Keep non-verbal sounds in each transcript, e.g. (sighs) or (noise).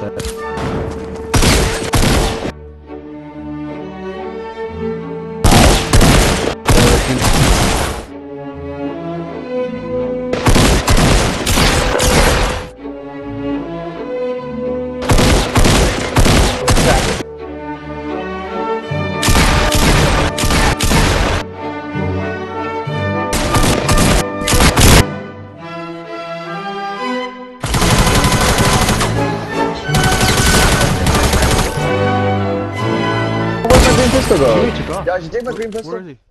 that. Where's my green pistol go? He took off. Take my green pistol? Where is he?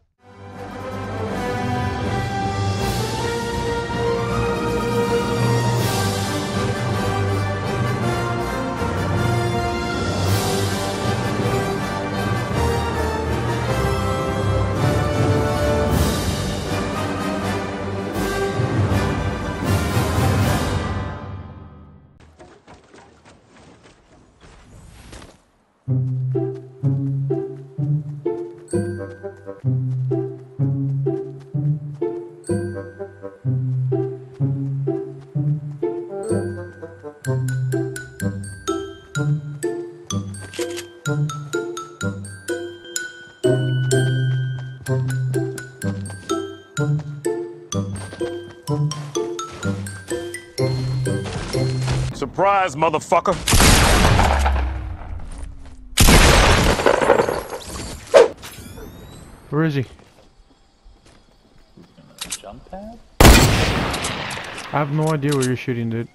Surprise, motherfucker. Where is he? Jump pad? I have no idea where you're shooting, dude.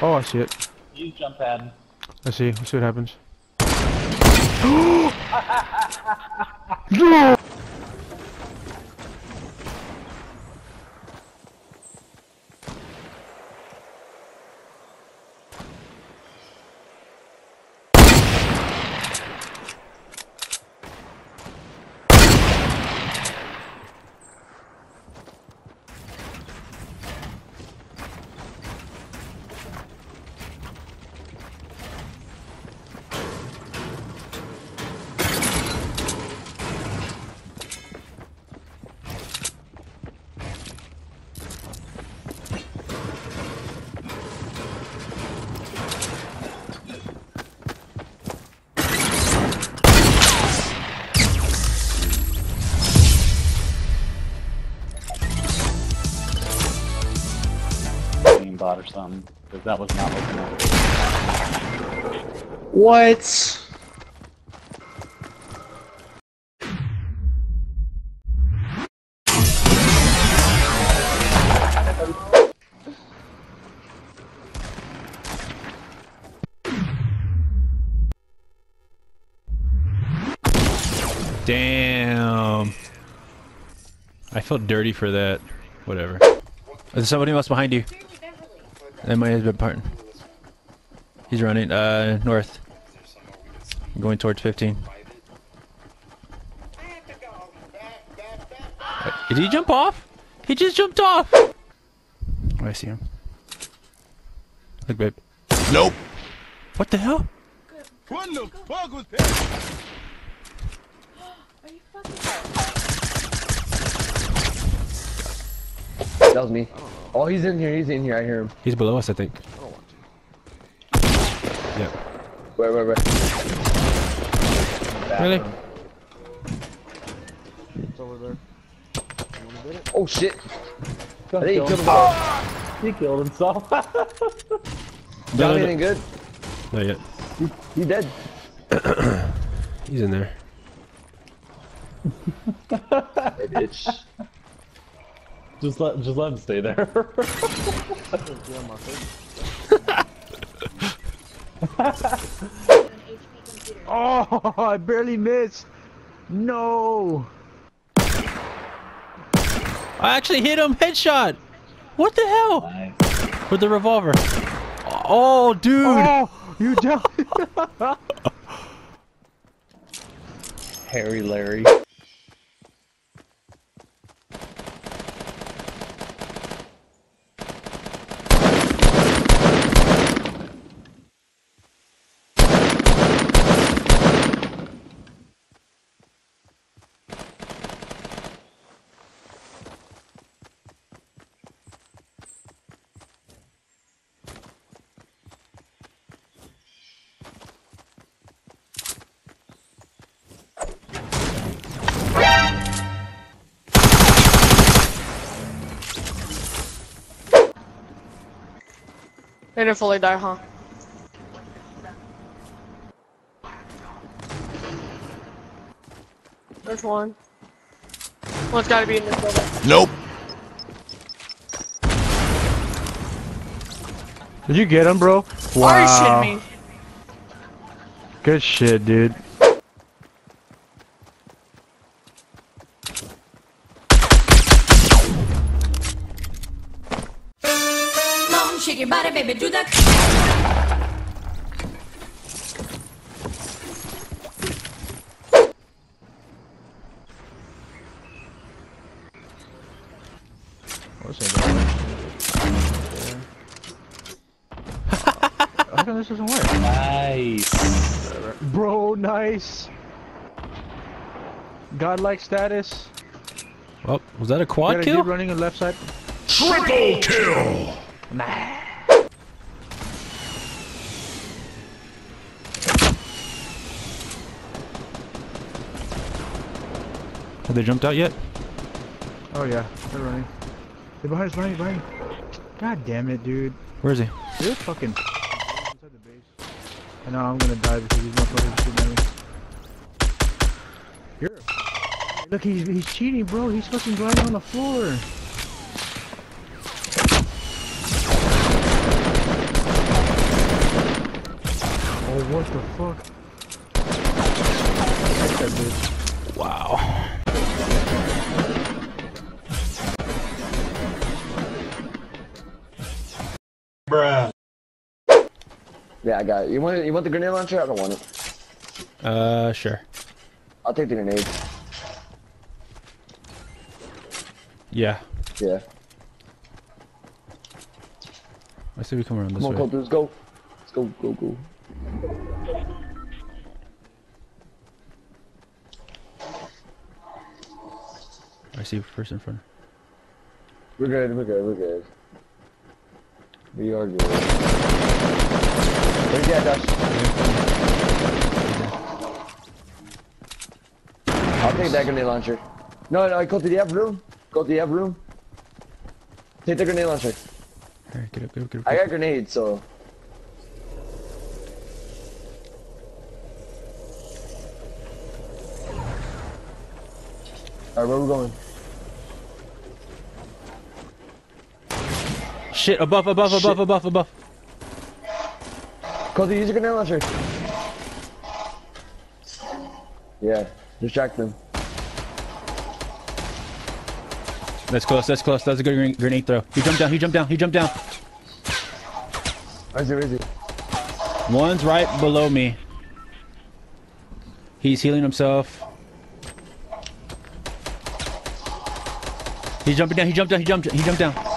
Oh, I see it. Use jump pad. I see. Let's see what happens. (laughs) Bot or something. Because that was not looking like What? Damn. I felt dirty for that. Whatever. There's somebody else behind you. That might have been part. He's running, uh, north. Going towards 15. Uh, Did he jump off? He just jumped off! Oh, I see him. Look, babe. Nope. What the hell? What the fuck was that? (gasps) That was me. Oh, he's in here. He's in here. I hear him. He's below us, I think. Yeah. Where, where, where? Really? It's over there. Oh shit! I He think he killed killed him. himself. He killed himself. Got no, no. anything good? Not yet. He dead. (clears throat) He's in there. Hey, bitch. Just let just let him stay there. (laughs) Oh, I barely missed. No. I actually hit him! Headshot! What the hell? nice. With the revolver. Oh, dude! Oh, you jumped. (laughs) Harry Larry. They didn't fully die, huh? There's one. One's gotta be in this building. Nope. Did you get him, bro? Wow. Are you shitting me? Good shit, dude. Baby, do that. What's that? How come this doesn't work? Nice. Bro, nice. Godlike status. Well, was that a quad kill? running on left side. Triple kill. Have they jumped out yet? Oh yeah, they're running. They're behind us, behind you, behind. God damn it, dude. Where is he? They're fucking inside the base. I know I'm gonna die because these motherfuckers are shooting at me. You're Look, he's he's cheating, bro. He's fucking gliding on the floor. Oh, what the fuck? Fuck that bitch. Yeah, I got it. You want it? You want the grenade launcher? I don't want it. Uh, sure. I'll take the grenade. Yeah. Yeah. I see we come around this Come on, way. Colt, let's go. Let's go, go, go. I see a person in front. We're good, we're good, we're good. We are good. Where's the at, Josh? I'll take that grenade launcher. No, no, go to the F room? Go to the F room? Take the grenade launcher. Alright, get up, get up, get up. I got grenades, so. Alright, where are we going? Shit, above, above, above, Shit. above, above. Colt, use your grenade launcher. Yeah, distract them. That's close, that's close. That's a good gren- grenade throw. He jumped down, he jumped down, he jumped down. Where's he, where is he? One's right below me. He's healing himself. He's jumping down, he jumped down, he jumped, he jumped down.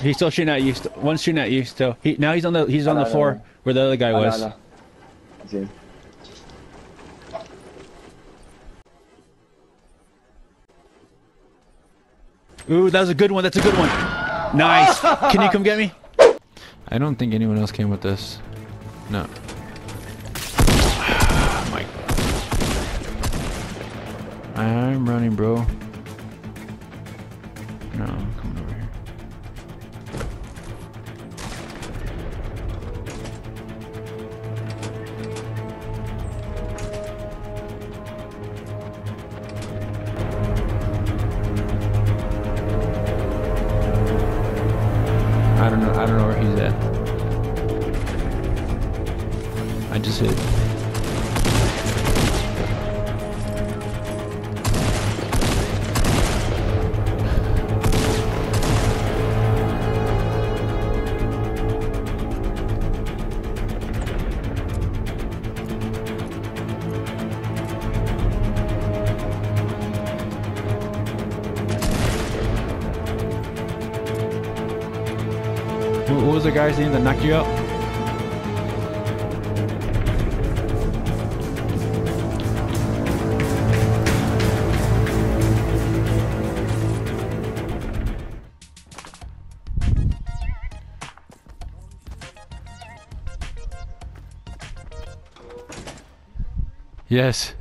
He's still shooting at you. St- one's shooting at you still. He now he's on the he's on the floor know. where the other guy I was. Know. I see. Ooh, that was a good one. That's a good one. Nice. Can you come get me? I don't think anyone else came with this. No. (sighs) my I'm running, bro. I just hit. What was the guy's name that knocked you out? Yes.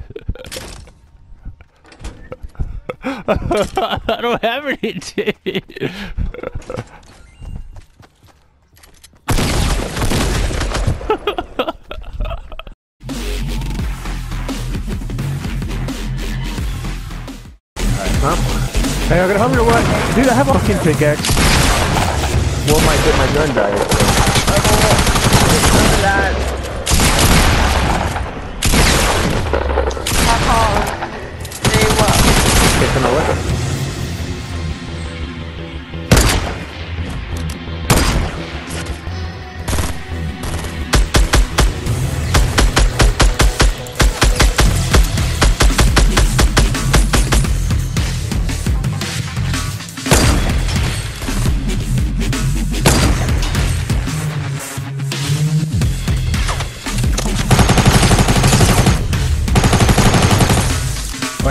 (laughs) I don't have anything. Hey, I got a hammer or what? Dude, I have a fucking pickaxe. Well, my my gun died.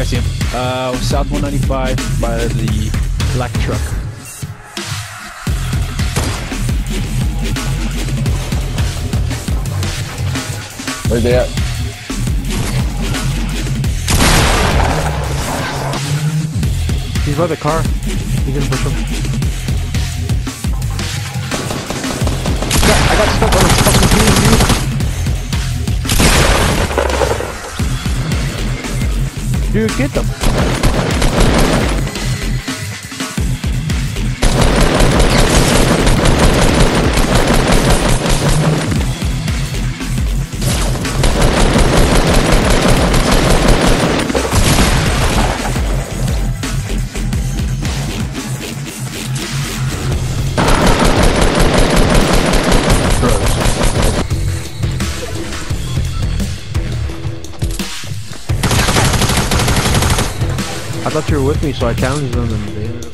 I him. Uh, South 195 by the black truck. Where's they at? He's by the car. He's gonna push him. I got stuck dude. Get them. Me, so I challenged them and they ended up.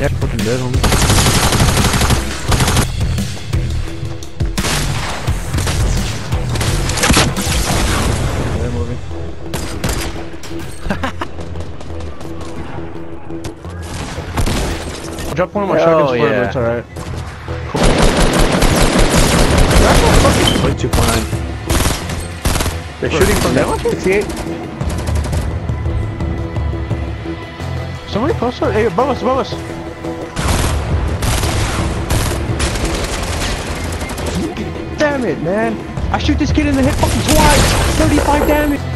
Yeah, fucking dead, homie. (laughs) They're moving. I dropped one of my Hell shotguns for it, yeah. but it's alright. That's not fucking way too fine. They're shooting from that 68. Somebody post it. Hey, above us, above us. Damn it, man. I shoot this kid in the head fucking twice. 35 damage.